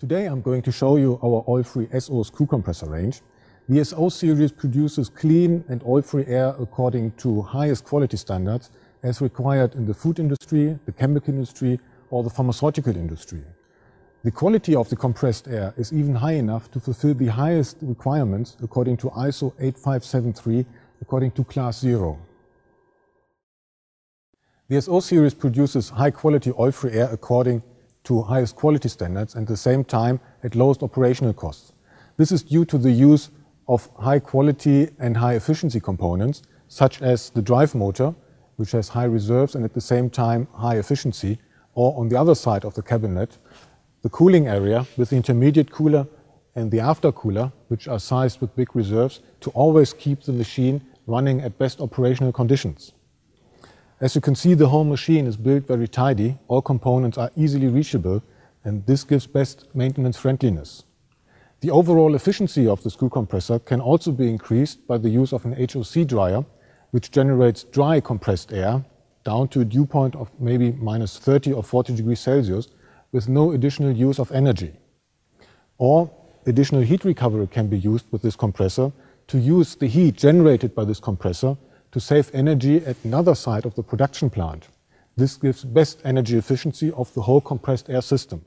Today I'm going to show you our oil-free SO screw compressor range. The SO series produces clean and oil-free air according to highest quality standards as required in the food industry, the chemical industry or the pharmaceutical industry. The quality of the compressed air is even high enough to fulfill the highest requirements according to ISO 8573 according to class 0. The SO series produces high quality oil-free air according to highest quality standards and at the same time at lowest operational costs. This is due to the use of high quality and high efficiency components, such as the drive motor, which has high reserves and at the same time high efficiency, or on the other side of the cabinet, the cooling area with the intermediate cooler and the after cooler, which are sized with big reserves to always keep the machine running at best operational conditions. As you can see, the whole machine is built very tidy, all components are easily reachable, and this gives best maintenance friendliness. The overall efficiency of the screw compressor can also be increased by the use of an HOC dryer, which generates dry compressed air down to a dew point of maybe minus 30 or 40 degrees Celsius with no additional use of energy. Or additional heat recovery can be used with this compressor to use the heat generated by this compressor to save energy at another side of the production plant. This gives best energy efficiency of the whole compressed air system.